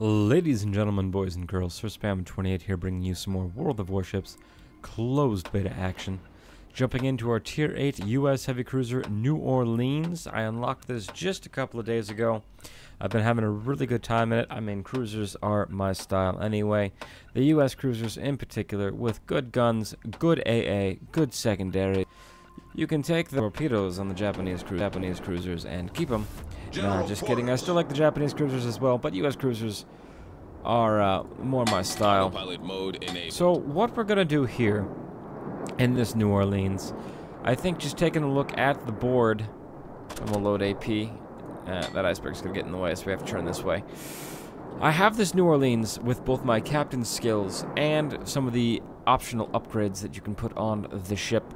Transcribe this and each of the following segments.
Ladies and gentlemen, boys and girls, Sir Spam28 here bringing you some more World of Warships closed beta action. Jumping into our Tier 8 US Heavy Cruiser New Orleans. I unlocked this just a couple of days ago. I've been having a really good time in it. I mean, cruisers are my style anyway. The US cruisers in particular, with good guns, good AA, good secondary. You can take the torpedoes on the Japanese, cru Japanese cruisers and keep them. Nah, just kidding. I still like the Japanese cruisers as well, but U.S. cruisers are uh, more my style. So what we're gonna do here in this New Orleans, I think just taking a look at the board, and we'll load AP. Uh, that iceberg's gonna get in the way, so we have to turn this way. I have this New Orleans with both my captain's skills and some of the optional upgrades that you can put on the ship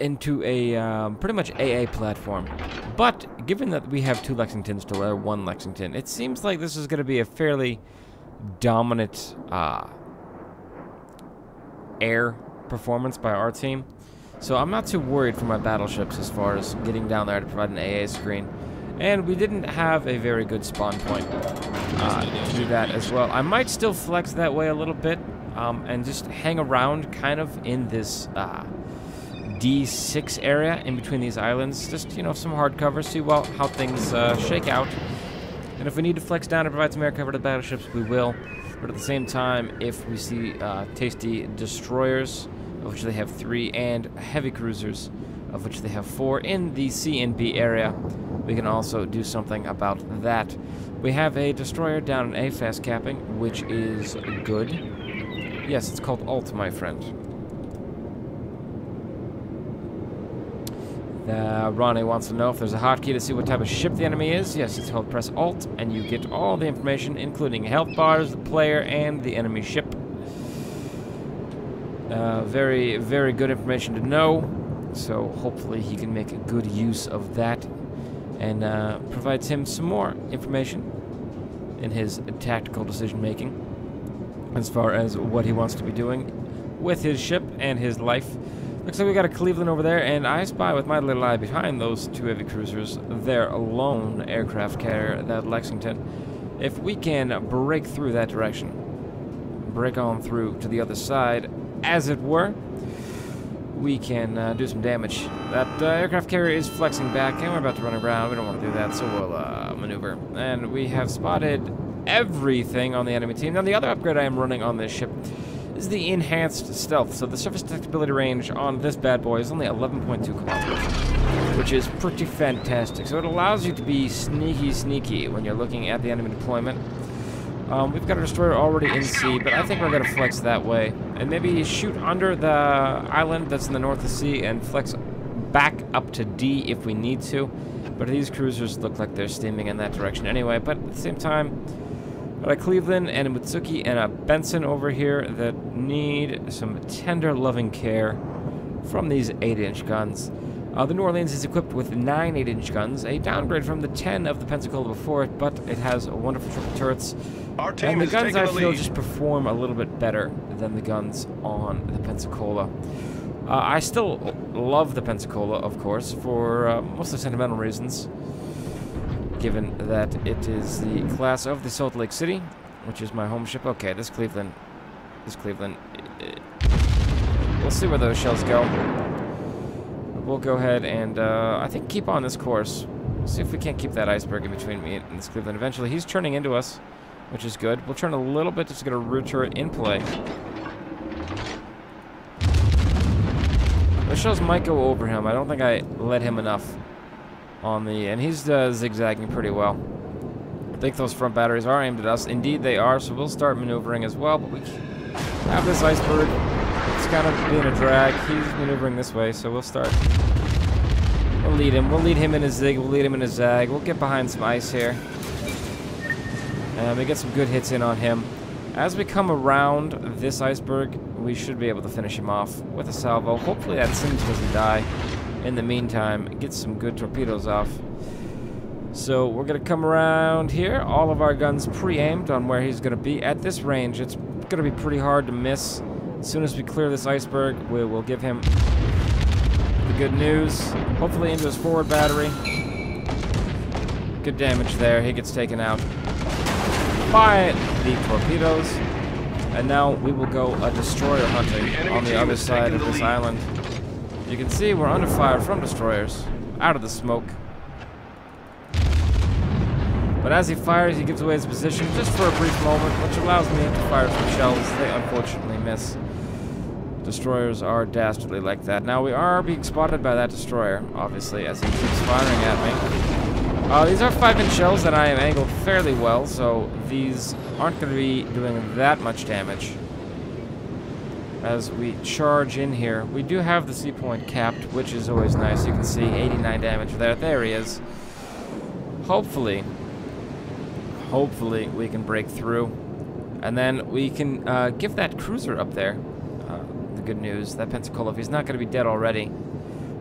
into a um, pretty much AA platform. But given that we have two Lexingtons to one Lexington, it seems like this is going to be a fairly dominant uh, air performance by our team. So I'm not too worried for my battleships as far as getting down there to provide an AA screen. And we didn't have a very good spawn point uh, to do that as well. I might still flex that way a little bit um, and just hang around kind of in this uh, D6 area in between these islands. Just, you know, some hard cover, see well how things uh, shake out. And if we need to flex down and provide some air cover to the battleships, we will. But at the same time, if we see uh, tasty destroyers, of which they have three, and heavy cruisers, of which they have four, in the C and B area, we can also do something about that. We have a destroyer down in A fast capping, which is good. Yes, it's called Alt, my friend. Uh, Ronnie wants to know if there's a hotkey to see what type of ship the enemy is. Yes, it's called press Alt, and you get all the information, including health bars, the player, and the enemy ship. Uh, very, very good information to know. So hopefully he can make a good use of that and uh, provides him some more information in his tactical decision making as far as what he wants to be doing with his ship and his life. Looks like we got a Cleveland over there, and I spy with my little eye behind those two heavy cruisers their lone aircraft carrier, that Lexington. If we can break through that direction, break on through to the other side, as it were, we can uh, do some damage. That uh, aircraft carrier is flexing back, and we're about to run around. We don't want to do that, so we'll uh, maneuver. And we have spotted everything on the enemy team. Now, the other upgrade I am running on this ship is the enhanced stealth. So the surface detectability range on this bad boy is only 11.2 kilometers, which is pretty fantastic. So it allows you to be sneaky, sneaky when you're looking at the enemy deployment. Um, we've got a destroyer already in C, but I think we're going to flex that way. And maybe shoot under the island that's in the north of sea and flex back up to D if we need to. But these cruisers look like they're steaming in that direction anyway. But at the same time, Got a Cleveland and a Mutsuki and a Benson over here that need some tender loving care from these 8-inch guns. Uh, the New Orleans is equipped with 9 8-inch guns, a downgrade from the 10 of the Pensacola before it, but it has wonderful triple turrets. and the guns, I feel, just perform a little bit better than the guns on the Pensacola. Uh, I still love the Pensacola, of course, for uh, mostly sentimental reasons given that it is the class of the Salt Lake City, which is my home ship. Okay, this Cleveland, this Cleveland, we'll see where those shells go. We'll go ahead and, uh, I think, keep on this course. see if we can't keep that iceberg in between me and this Cleveland. Eventually, he's turning into us, which is good. We'll turn a little bit just to get a root turret in play. Those shells might go over him. I don't think I let him enough on the, and he's uh, zigzagging pretty well. I think those front batteries are aimed at us. Indeed they are, so we'll start maneuvering as well, but we have this iceberg. It's kind of being a drag. He's maneuvering this way, so we'll start. We'll lead him. We'll lead him in a zig. We'll lead him in a zag. We'll get behind some ice here. And we get some good hits in on him. As we come around this iceberg, we should be able to finish him off with a salvo. Hopefully that Sims doesn't die in the meantime, get some good torpedoes off. So we're going to come around here. All of our guns pre-aimed on where he's going to be. At this range, it's going to be pretty hard to miss. As soon as we clear this iceberg, we will give him the good news. Hopefully into his forward battery. Good damage there. He gets taken out. by the torpedoes. And now we will go a destroyer hunting on the other side of this island. You can see we're under fire from destroyers, out of the smoke. But as he fires, he gives away his position just for a brief moment, which allows me to fire some shells. They unfortunately miss. Destroyers are dastardly like that. Now, we are being spotted by that destroyer, obviously, as he keeps firing at me. Uh, these are 5-inch shells that I am angled fairly well, so these aren't going to be doing that much damage. As we charge in here, we do have the C point capped, which is always nice. You can see 89 damage there. There he is. Hopefully, hopefully we can break through. And then we can uh, give that cruiser up there uh, the good news. That Pensacola, if he's not going to be dead already.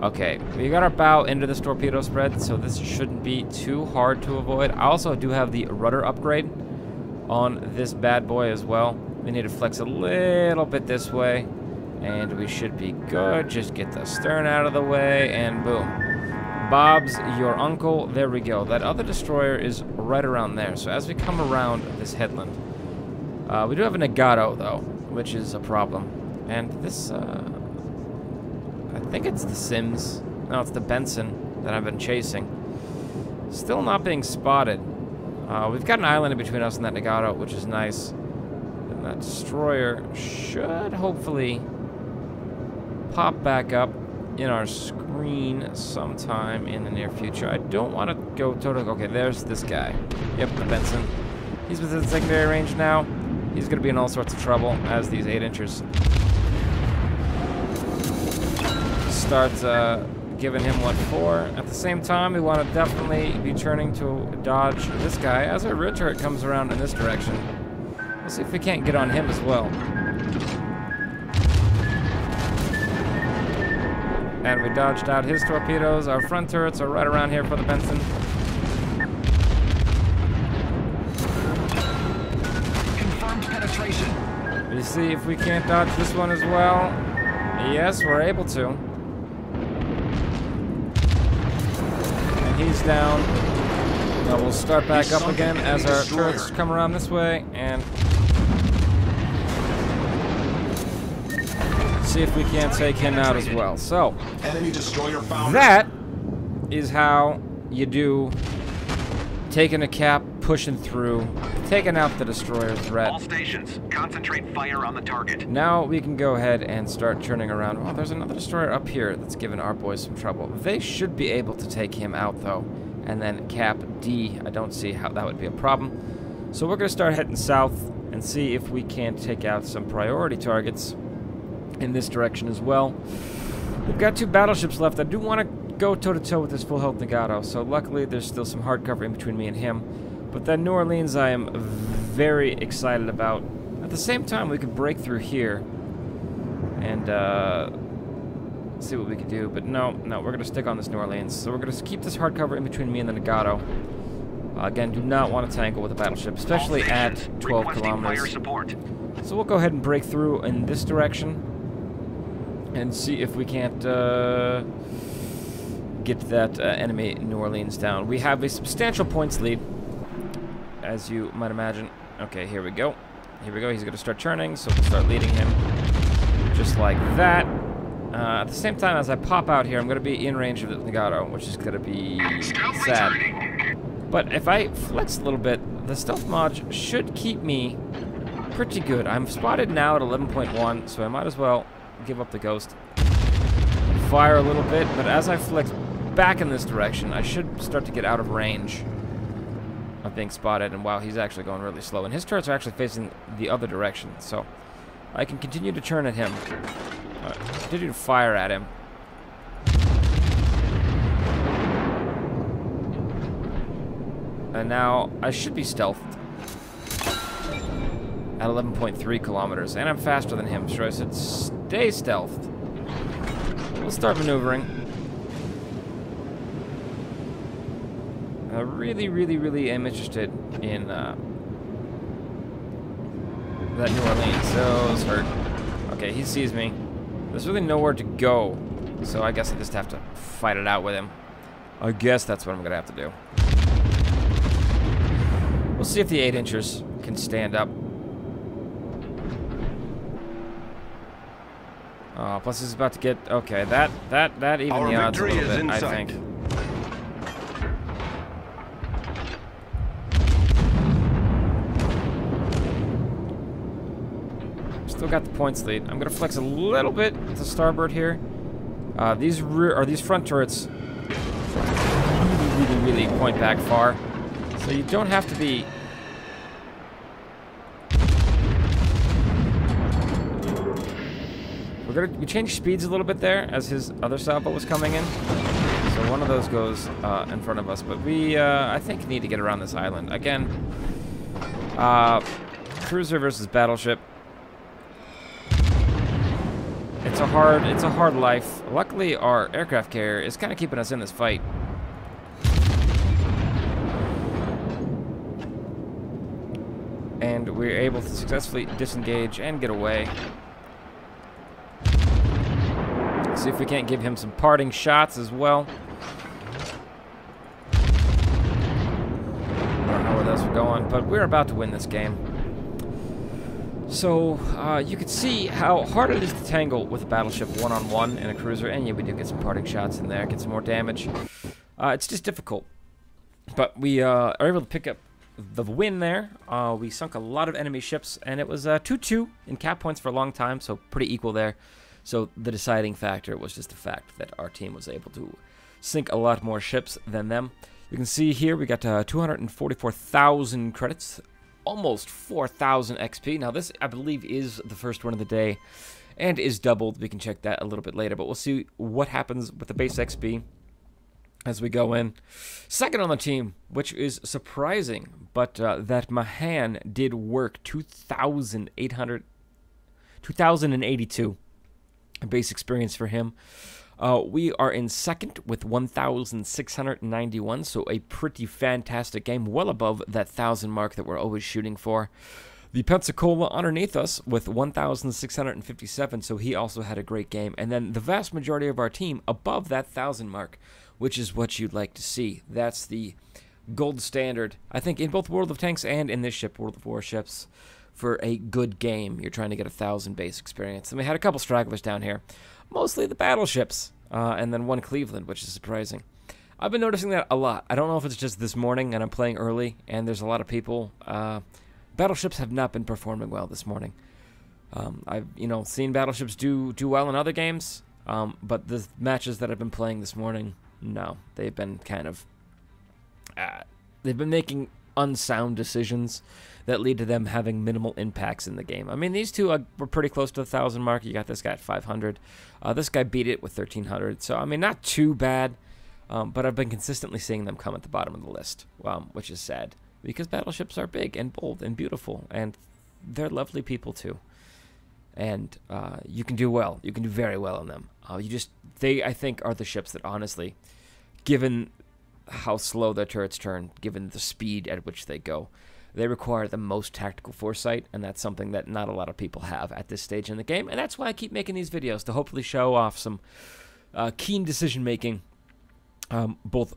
Okay, we got our bow into this torpedo spread, so this shouldn't be too hard to avoid. I also do have the rudder upgrade on this bad boy as well. We need to flex a little bit this way, and we should be good. Just get the stern out of the way, and boom. Bob's your uncle. There we go. That other destroyer is right around there. So as we come around this headland, uh, we do have a Nagato, though, which is a problem. And this, uh, I think it's the Sims. No, it's the Benson that I've been chasing. Still not being spotted. Uh, we've got an island in between us and that Nagato, which is nice. That destroyer should hopefully pop back up in our screen sometime in the near future. I don't want to go total. Okay, there's this guy. Yep, the Benson. He's within secondary range now. He's going to be in all sorts of trouble as these 8 inches start uh, giving him what for. At the same time, we want to definitely be turning to dodge this guy as our rear turret comes around in this direction. We'll see if we can't get on him as well. And we dodged out his torpedoes. Our front turrets are right around here for the Benson. Confirmed penetration. You see if we can't dodge this one as well. Yes, we're able to. And he's down. Now we'll start back up again as our turrets come around this way and see if we can't take him out as well. So, Enemy destroyer found. that is how you do taking a cap, pushing through, taking out the destroyer threat. All stations, concentrate fire on the target. Now we can go ahead and start turning around. Oh, there's another destroyer up here that's giving our boys some trouble. They should be able to take him out, though. And then cap D, I don't see how that would be a problem. So we're going to start heading south and see if we can't take out some priority targets in this direction as well. We've got two battleships left. I do want to go toe-to-toe with this full health Nagato, so luckily there's still some hard cover in between me and him. But that New Orleans I am very excited about. At the same time, we could break through here and uh, see what we can do. But no, no, we're going to stick on this New Orleans. So we're going to keep this hard cover in between me and the Nagato. Uh, again, do not want to tangle with a battleship, especially at 12 kilometers. So we'll go ahead and break through in this direction and see if we can't uh, get that uh, enemy New Orleans down. We have a substantial points lead, as you might imagine. Okay, here we go. Here we go. He's going to start turning, so we'll start leading him just like that. Uh, at the same time, as I pop out here, I'm going to be in range of the Nagato, which is going to be sad. But if I flex a little bit, the stealth mod should keep me pretty good. I'm spotted now at 11.1, so I might as well give up the ghost. Fire a little bit, but as I flex back in this direction, I should start to get out of range of being spotted. And wow, he's actually going really slow. And his turrets are actually facing the other direction, so I can continue to turn at him. Uh, continue to fire at him. And now I should be stealthed at 11.3 kilometers, and I'm faster than him, so I said stay stealthed. We'll start maneuvering. I really, really, really am interested in uh, that New Orleans. It's hurt. Okay, he sees me. There's really nowhere to go, so I guess I just have to fight it out with him. I guess that's what I'm gonna have to do. We'll see if the 8 inchers can stand up. Oh, plus he's about to get okay. That that that even Our the odds a little bit. in I think. Still got the points lead. I'm gonna flex a little bit to starboard here. Uh, these rear or these front turrets really, really, really point back far, so you don't have to be. We're gonna we changed speeds a little bit there as his other salvo was coming in. So one of those goes uh, in front of us, but we uh, I think need to get around this island again. Uh, cruiser versus battleship. It's a hard, it's a hard life. Luckily, our aircraft carrier is kind of keeping us in this fight. And we're able to successfully disengage and get away. See if we can't give him some parting shots as well. I don't know where those are going, but we're about to win this game. So, uh, you can see how hard it is to tangle with a battleship one-on-one in a cruiser, and yeah, we do get some parting shots in there, get some more damage. Uh, it's just difficult. But we uh, are able to pick up the win there. Uh, we sunk a lot of enemy ships, and it was 2-2 in cap points for a long time, so pretty equal there. So the deciding factor was just the fact that our team was able to sink a lot more ships than them. You can see here we got uh, 244,000 credits, almost 4,000 XP. Now this, I believe, is the first one of the day and is doubled. We can check that a little bit later, but we'll see what happens with the base XP as we go in. Second on the team, which is surprising, but uh, that Mahan did work 2,800, 2,082 base experience for him. Uh, we are in second with 1,691, so a pretty fantastic game, well above that 1,000 mark that we're always shooting for. The Pensacola underneath us with 1,657, so he also had a great game. And then the vast majority of our team above that 1,000 mark, which is what you'd like to see. That's the gold standard, I think, in both World of Tanks and in this ship, World of Warships for a good game. You're trying to get a thousand base experience. And we had a couple stragglers down here, mostly the battleships, uh, and then one Cleveland, which is surprising. I've been noticing that a lot. I don't know if it's just this morning and I'm playing early and there's a lot of people. Uh, battleships have not been performing well this morning. Um, I've you know seen battleships do do well in other games, um, but the matches that I've been playing this morning, no, they've been kind of. Uh, they've been making unsound decisions that lead to them having minimal impacts in the game. I mean, these two uh, were pretty close to the 1,000 mark. You got this guy at 500. Uh, this guy beat it with 1,300. So, I mean, not too bad. Um, but I've been consistently seeing them come at the bottom of the list, um, which is sad. Because battleships are big and bold and beautiful. And they're lovely people, too. And uh, you can do well. You can do very well on them. Uh, you just, they, I think, are the ships that honestly, given how slow their turrets turn, given the speed at which they go. They require the most tactical foresight, and that's something that not a lot of people have at this stage in the game. And that's why I keep making these videos to hopefully show off some uh, keen decision making, um, both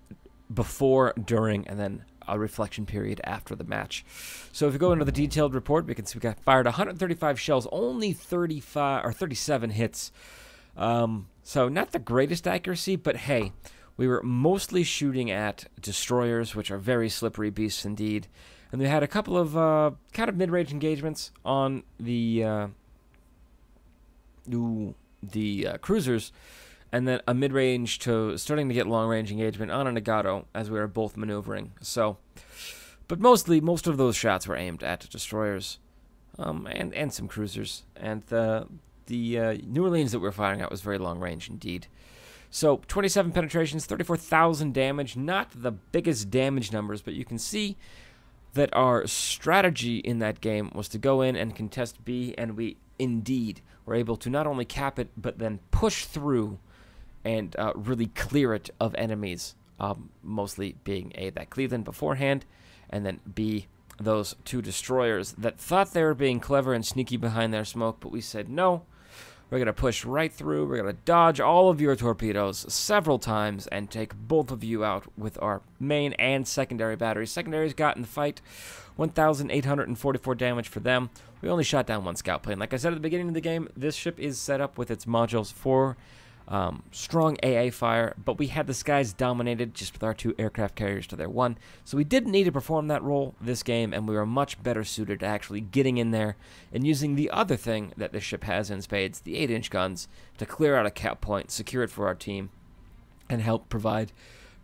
before, during, and then a reflection period after the match. So if we go into the detailed report, we can see we got fired 135 shells, only 35 or 37 hits. Um, so not the greatest accuracy, but hey, we were mostly shooting at destroyers, which are very slippery beasts indeed. And we had a couple of uh, kind of mid-range engagements on the uh, ooh, the uh, cruisers, and then a mid-range to starting to get long-range engagement on a Nagato as we were both maneuvering. So, but mostly most of those shots were aimed at destroyers, um, and and some cruisers. And the the uh, New Orleans that we were firing at was very long-range indeed. So 27 penetrations, 34,000 damage. Not the biggest damage numbers, but you can see that our strategy in that game was to go in and contest B, and we indeed were able to not only cap it, but then push through and uh, really clear it of enemies, um, mostly being A, that Cleveland beforehand, and then B, those two destroyers that thought they were being clever and sneaky behind their smoke, but we said no. We're going to push right through. We're going to dodge all of your torpedoes several times and take both of you out with our main and secondary batteries. Secondaries got in the fight 1,844 damage for them. We only shot down one scout plane. Like I said at the beginning of the game, this ship is set up with its modules for um, strong AA fire, but we had the skies dominated just with our two aircraft carriers to their one. So we didn't need to perform that role this game, and we were much better suited to actually getting in there and using the other thing that this ship has in spades, the 8-inch guns, to clear out a cap point, secure it for our team, and help provide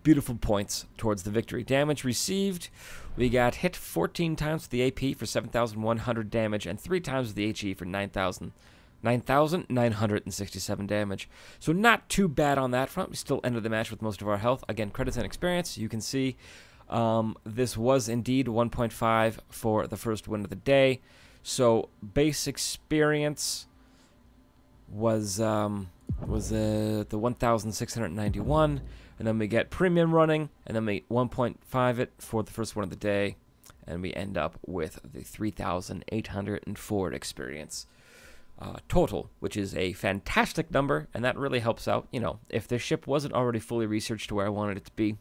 beautiful points towards the victory. Damage received, we got hit 14 times with the AP for 7,100 damage, and 3 times with the HE for 9,000 9,967 damage. So not too bad on that front. We still ended the match with most of our health. Again, credits and experience. You can see um, this was indeed 1.5 for the first win of the day. So base experience was um, was uh, the 1,691, and then we get premium running, and then we 1.5 it for the first one of the day, and we end up with the 3,804 experience uh, total, which is a fantastic number, and that really helps out. You know, if the ship wasn't already fully researched to where I wanted it to be,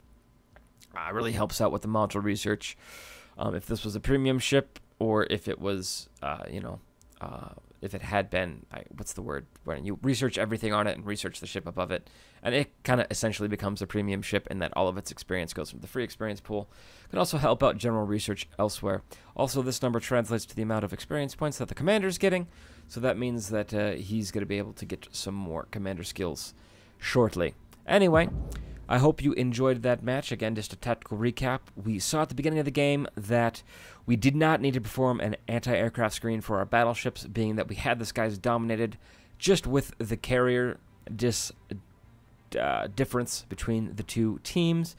uh, it really helps out with the module research. Um, if this was a premium ship, or if it was, uh, you know, uh, if it had been, I, what's the word, when you research everything on it and research the ship above it, and it kind of essentially becomes a premium ship in that all of its experience goes from the free experience pool. Can also help out general research elsewhere. Also, this number translates to the amount of experience points that the commander is getting, so that means that uh, he's going to be able to get some more commander skills shortly. Anyway, I hope you enjoyed that match. Again, just a tactical recap. We saw at the beginning of the game that we did not need to perform an anti-aircraft screen for our battleships, being that we had the skies dominated just with the carrier dis uh, difference between the two teams.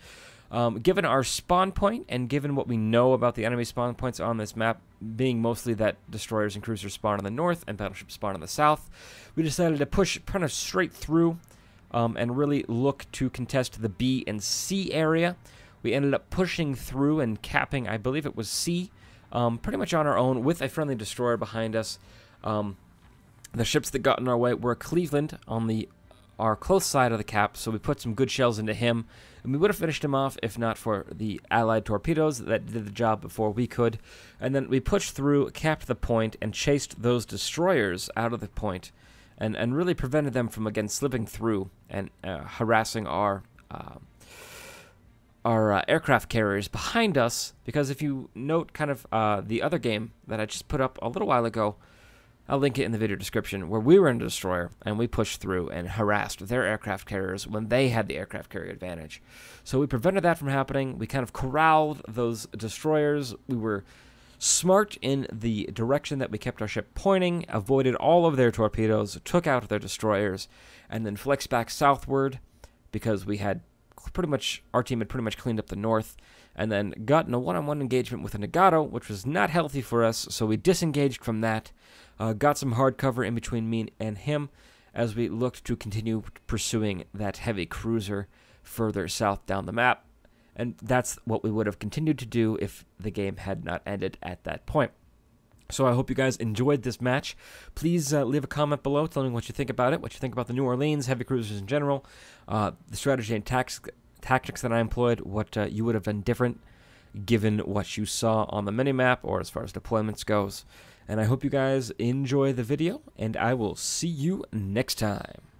Um, given our spawn point and given what we know about the enemy spawn points on this map, being mostly that destroyers and cruisers spawn on the north and battleships spawn on the south, we decided to push kind of straight through um, and really look to contest the B and C area. We ended up pushing through and capping, I believe it was C, um, pretty much on our own with a friendly destroyer behind us. Um, the ships that got in our way were Cleveland on the our close side of the cap, so we put some good shells into him, and we would have finished him off if not for the Allied torpedoes that did the job before we could. And then we pushed through, capped the point, and chased those destroyers out of the point, and, and really prevented them from, again, slipping through and uh, harassing our... Uh, our uh, aircraft carriers behind us because if you note kind of uh, the other game that I just put up a little while ago, I'll link it in the video description, where we were in a destroyer and we pushed through and harassed their aircraft carriers when they had the aircraft carrier advantage. So we prevented that from happening. We kind of corralled those destroyers. We were smart in the direction that we kept our ship pointing, avoided all of their torpedoes, took out their destroyers, and then flexed back southward because we had pretty much, our team had pretty much cleaned up the north and then got in a one-on-one engagement with a Nagato, which was not healthy for us, so we disengaged from that uh, got some hard cover in between me and him as we looked to continue pursuing that heavy cruiser further south down the map. And that's what we would have continued to do if the game had not ended at that point. So I hope you guys enjoyed this match. Please uh, leave a comment below telling me what you think about it, what you think about the New Orleans heavy cruisers in general, uh, the strategy and tax- tactics that I employed, what uh, you would have done different given what you saw on the minimap or as far as deployments goes. And I hope you guys enjoy the video, and I will see you next time.